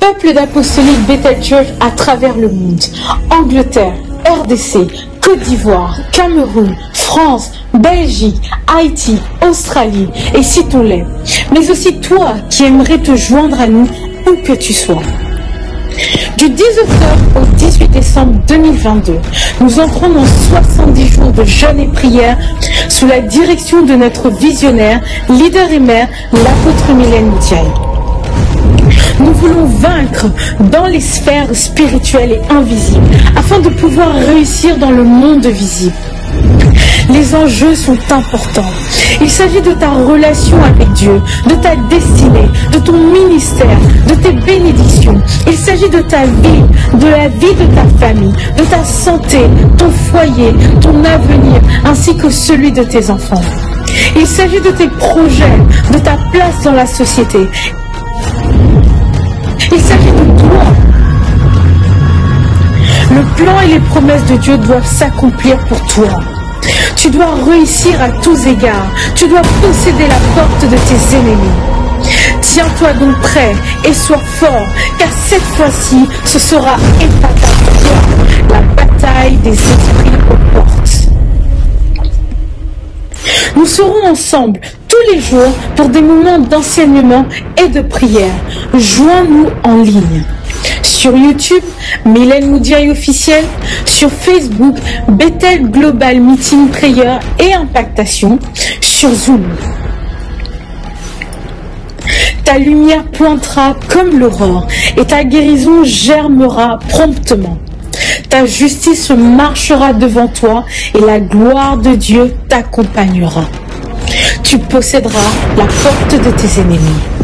Peuple d'apostolique Bethel Church à travers le monde. Angleterre, RDC, Côte d'Ivoire, Cameroun, France, Belgique, Haïti, Australie et citons-les. Mais aussi toi qui aimerais te joindre à nous où que tu sois. Du 10 octobre au 18 décembre 2022, nous entrons dans 70 jours de jeûne et prière sous la direction de notre visionnaire, leader et mère, l'apôtre Mylène Moutiaï. Voulons vaincre dans les sphères spirituelles et invisibles afin de pouvoir réussir dans le monde visible. Les enjeux sont importants. Il s'agit de ta relation avec Dieu, de ta destinée, de ton ministère, de tes bénédictions. Il s'agit de ta vie, de la vie de ta famille, de ta santé, ton foyer, ton avenir, ainsi que celui de tes enfants. Il s'agit de tes projets, de ta place dans la société. Il s'agit de toi. Le plan et les promesses de Dieu doivent s'accomplir pour toi. Tu dois réussir à tous égards. Tu dois posséder la porte de tes ennemis. Tiens-toi donc prêt et sois fort, car cette fois-ci, ce sera épatant la bataille des esprits aux portes. Nous serons ensemble tous les jours pour des moments d'enseignement et de prière. Joins-nous en ligne. Sur YouTube, Mylène Moudiaï officiel. Sur Facebook, Bethel Global Meeting Prayer et Impactation. Sur Zoom. Ta lumière pointera comme l'aurore et ta guérison germera promptement. Ta justice marchera devant toi et la gloire de Dieu t'accompagnera. Tu posséderas la porte de tes ennemis.